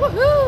Woohoo!